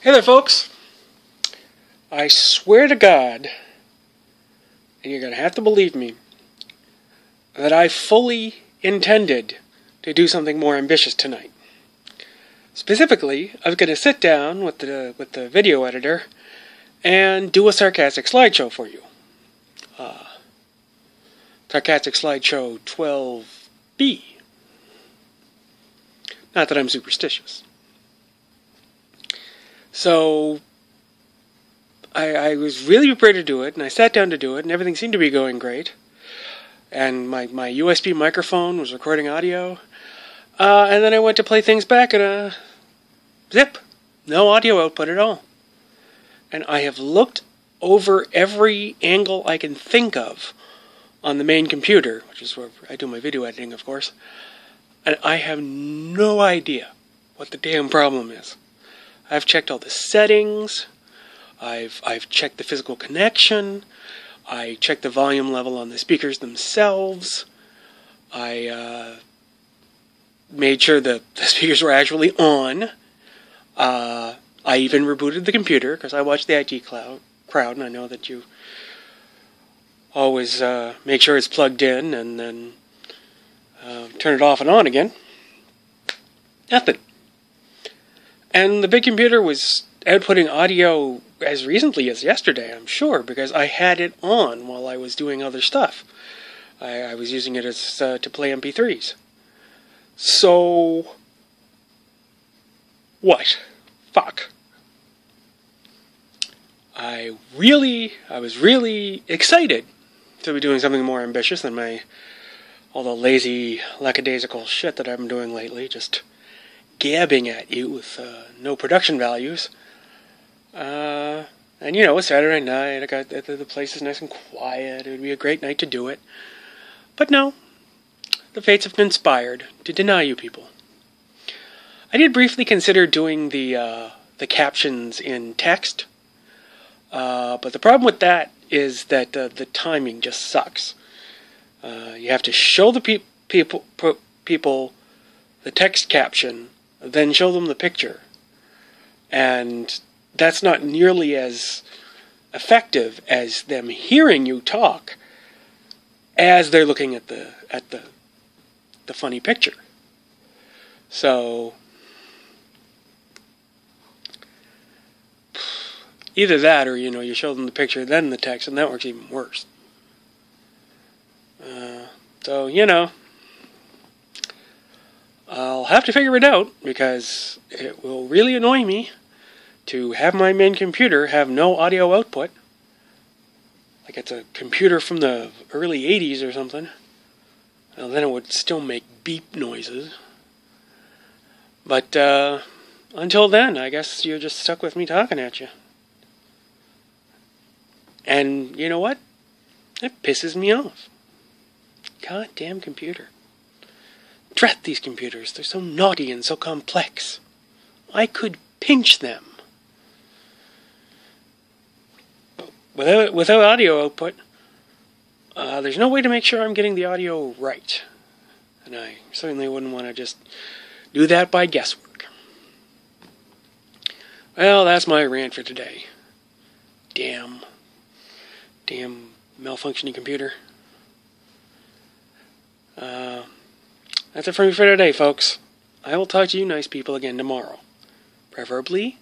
Hey there, folks. I swear to God, and you're going to have to believe me, that I fully intended to do something more ambitious tonight. Specifically, I was going to sit down with the with the video editor and do a sarcastic slideshow for you. Uh, sarcastic slideshow 12B. Not that I'm superstitious. So I, I, was really prepared to do it, and I sat down to do it, and everything seemed to be going great. And my, my USB microphone was recording audio. Uh, and then I went to play things back, and uh, zip, no audio output at all. And I have looked over every angle I can think of on the main computer, which is where I do my video editing, of course, and I have no idea what the damn problem is. I've checked all the settings. I've I've checked the physical connection. I checked the volume level on the speakers themselves. I uh, made sure that the speakers were actually on. Uh, I even rebooted the computer because I watch the IT cloud, crowd, and I know that you always uh, make sure it's plugged in and then uh, turn it off and on again. Nothing. And the big computer was outputting audio as recently as yesterday, I'm sure, because I had it on while I was doing other stuff. I, I was using it as uh, to play MP3s. So, what? Fuck. I really, I was really excited to be doing something more ambitious than my all the lazy, lackadaisical shit that I've been doing lately. Just gabbing at you with uh, no production values. Uh, and you know, it's Saturday night. I got the, the place is nice and quiet. It would be a great night to do it. But no, the fates have conspired to deny you people. I did briefly consider doing the uh, the captions in text, uh, but the problem with that is that uh, the timing just sucks. Uh, you have to show the pe- people people the text caption then show them the picture. And that's not nearly as effective as them hearing you talk as they're looking at the at the the funny picture. So either that or you know you show them the picture then the text and that works even worse. Uh, so you know I'll have to figure it out because it will really annoy me to have my main computer have no audio output. Like it's a computer from the early 80s or something. Well, then it would still make beep noises. But uh, until then, I guess you're just stuck with me talking at you. And you know what? It pisses me off. Goddamn computer. Drat these computers, they're so naughty and so complex. I could pinch them. Without, without audio output, uh, there's no way to make sure I'm getting the audio right. And I certainly wouldn't want to just do that by guesswork. Well, that's my rant for today. Damn. Damn malfunctioning computer. Uh, that's it for me for today, folks. I will talk to you nice people again tomorrow. Preferably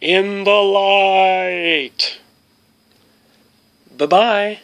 in the light. Bye bye.